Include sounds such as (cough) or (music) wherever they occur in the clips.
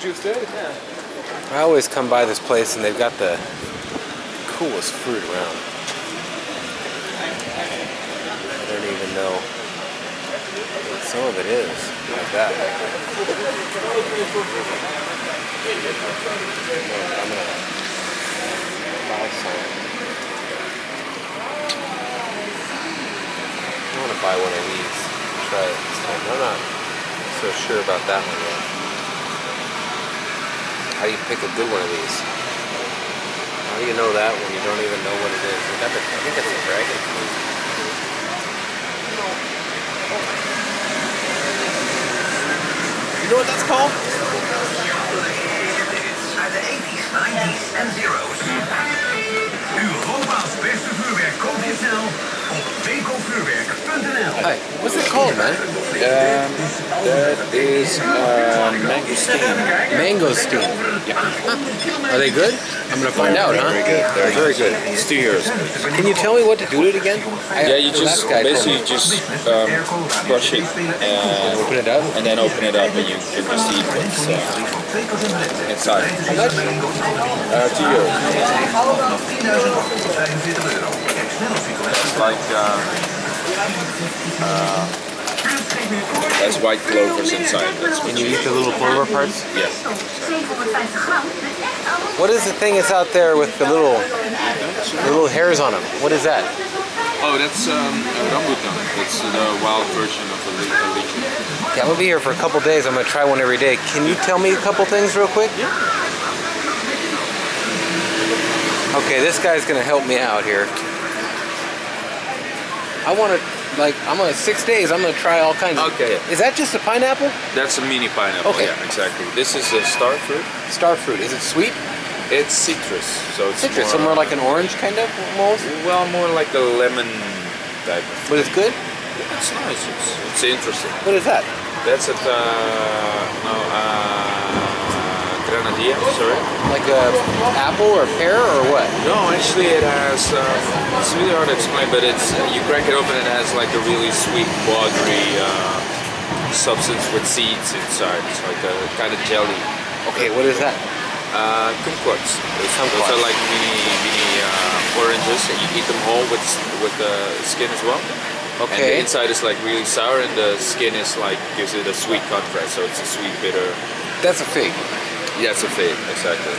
juice did? Yeah. I always come by this place and they've got the coolest fruit around. I don't even know what some of it is like that. I'm gonna buy some. I want to buy one of these. Try it this time. I'm not so sure about that one yet. How do you pick a good one of these? How do you know that when you don't even know what it is? I, the, I think it's a dragon fruit. You know what that's called? Uit de 80s, 90s en zero's. Europa's beste vuurwerk koop je snel op weekoopvuurwerk.nl. Hi, what's it called, man? Um, that is uh, mangosteen. Mangosteen. Yeah. Are they good? I'm gonna find out, huh? Very good. They're Very good. It's two years. Can you tell me what to do to it again? I- Yeah, you just last guy told basically me. just um, brush it and Open it up. and then open it up and you can just see what's uh, inside. How much? Uh, two euros. It's like uh, uh, that's white clovers inside. That's what Can you you eat the little clover parts? Yeah. 750 gram met echt oude What is the thing that's out there with the little, the little hairs on them? What is that? Oh, that's um, a rambutan. It's the wild version of a li- a lychee. Yeah, I'm gonna be here for a couple days. I'm gonna try one every day. Can you tell me a couple things real quick? Yeah. Okay, this guy's gonna help me out here. I want to, like, I'm gonna six days. I'm gonna try all kinds. of Okay. Is that just a pineapple? That's a mini pineapple. Okay. Yeah, exactly. This is a star fruit. Star fruit. Is it sweet? It's citrus, so it's Citrus. More, Somewhere like an orange, kind of almost. well, more like a lemon type. Of But it's good. It's nice. It's, it's interesting. What is that? That's at uh, no uh, grenadilla. Sorry. Like a apple or pear or what? No, actually, it has. Uh, it's really hard to explain, but it's you crack it open, and it has like a really sweet, watery uh, substance with seeds inside. It's like a kind of jelly. Okay, what is that? Uh, kumquats. Those, those Kumquats. are like mini, mini uh, oranges, and you eat them whole with with the skin as well. Okay. And the inside is like really sour, and the skin is like gives it a sweet contrast. So it's a sweet, bitter. That's a fig. Yeah, it's a fig, exactly.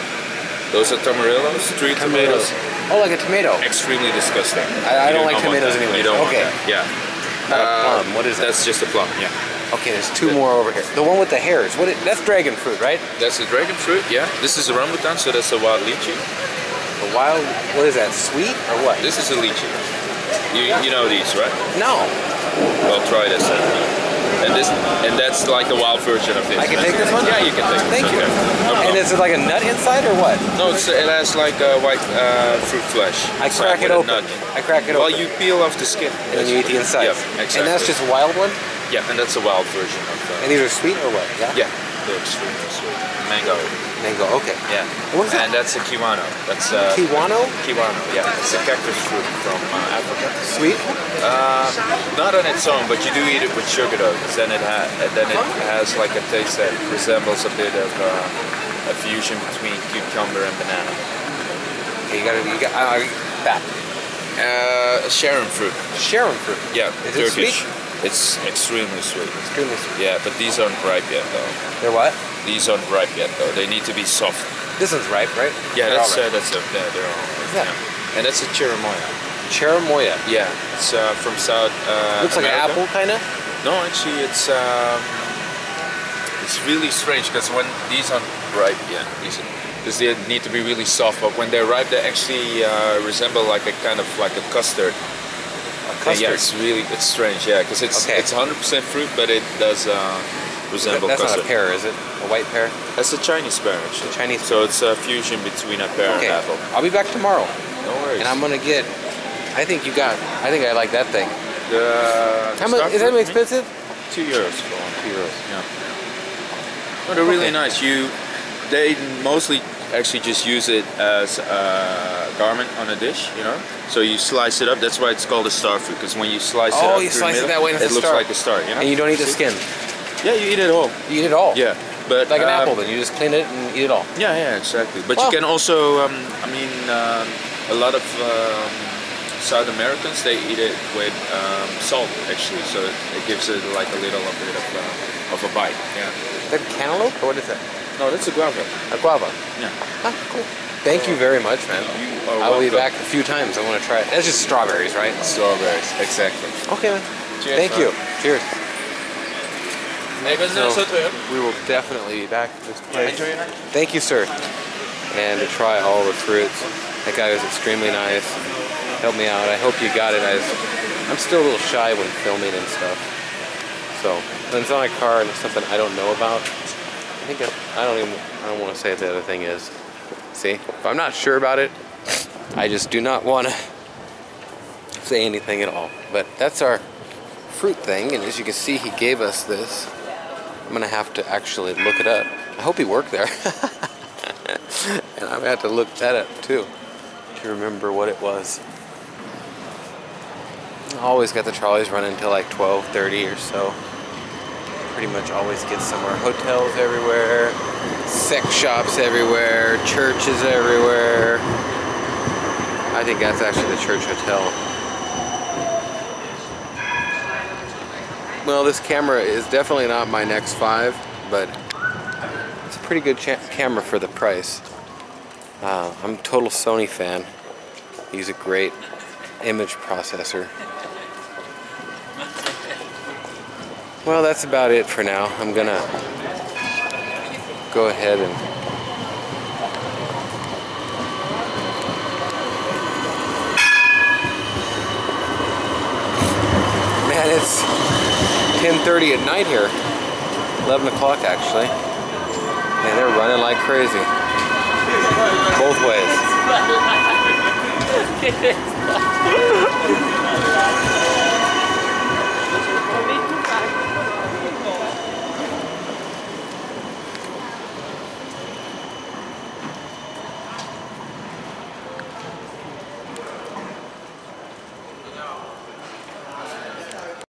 Those are tamarillos, street tomatoes. Oh, like a tomato. Extremely disgusting. I- I You don't like tomatoes anyway. You don't Okay. Yeah. Not a Uh, plum. What is that? That's just a plum. Yeah. Okay, there's two more over here. The one with the hairs. What? Is, that's dragon fruit, right? That's the dragon fruit. Yeah. This is a rambutan, so that's a wild lychee. A wild. What is that? Sweet or what? This is a lychee. You you know these, right? No. Well, try this. then. And this and that's like a wild version of this. I can take this one? Yeah, you can take. Thank you. okay. And is it like a nut inside or what? No, it's, it has like a white uh, fruit flesh. I crack it open. I crack it Well, open. you peel off the skin. and then you eat the inside. Yeah, exactly. And that's just a wild one. yeah, and that's a wild version of. Uh, And these are sweet or what? Yeah. yeah, they're extremely sweet. Mango. Mango. Okay. Yeah. What is that? And that's a kiwano. That's uh, Kiwano. kiwano. Yeah, it's a cactus fruit from uh, Africa. Sweet. Uh, not on its own, but you do eat it with sugar though, 'cause then it ha- then it has like a taste that resembles a bit of uh, a fusion between cucumber and banana. Okay, you got to You got. I, that. Uh, Sharon fruit. Sharon fruit. Yeah, Is it Turkish. sweet? It's extremely sweet. Extremely sweet. Yeah, but these aren't ripe yet though. They're what? These aren't ripe yet though. They need to be soft. This one's ripe, right? Yeah, They're that's uh, that's a, yeah, they're all. What's that? Yeah. And that's a cherimoya. Cherimoya. Yeah, it's uh, from South. Uh, Looks like an apple, kind of. No, actually, it's um, it's really strange because when these aren't ripe yet, these because they need to be really soft. But when they're ripe, they actually uh, resemble like a kind of like a custard. A custard. Yeah, it's really it's strange. Yeah, because it's Okay. it's 100% fruit, but it does uh, resemble That's not a pear, is it? A white pear? That's a Chinese pear, actually. Chinese So it's a fusion between a pear Okay. and apple. I'll be back tomorrow, No worries. and I'm gonna get. I think you got. I think I like that thing. the How much? Is that expensive? Two euros for one. Two euros. Yeah. No, they're really Okay. nice. You, they mostly actually just use it as a garment on a dish, you know. So you slice it up. That's why it's called a star fruit. Because when you slice it Oh, up you slice it that way it looks star. like a star. You know. And you don't eat the skin. Yeah, you eat it all. You eat it all. Yeah. But like an um, apple. Then you just clean it and eat it all. Yeah, yeah, exactly. But Well- you can also, um, I mean, um, a lot of um, South Americans they eat it with um, salt actually, so it, gives it like a little bit of uh, of a bite. Yeah. Is that cantaloupe or what is that? No, that's a guava. A guava. Yeah. Ah, cool. Thank you very much, man. You are I'll be back a few times. I want to try it. That's just strawberries, right? Strawberries, exactly. Okay, man. Cheers, Thank man. you. Cheers. Nee, we We will definitely be back at this place. Enjoy your night. Thank you, sir. And to try all the fruits. That guy was extremely nice. Helped me out. I hope you got it. I was, I'm still a little shy when filming and stuff. So when it's on my car and it's something I don't know about, I think I, I don't even I don't want to say what the other thing is. See, if I'm not sure about it, I just do not want to (laughs) say anything at all. But that's our fruit thing, and as you can see, he gave us this. I'm gonna have to actually look it up. I hope he worked there. (laughs) and I'm gonna have to look that up too to remember what it was. I Always got the trolleys running until like 12:30 or so. Pretty much always get somewhere. Hotels everywhere, sex shops everywhere, churches everywhere. I think that's actually the church hotel. Well, this camera is definitely not my NEX-5, but it's a pretty good camera for the price. Uh, I'm a total Sony fan. Use a great image processor. Well, that's about it for now. I'm gonna go ahead and Man, it's 10:30 at night here. 11 o'clock actually. Man, they're running like crazy. Both ways. (laughs)